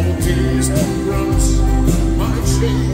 all these my chain.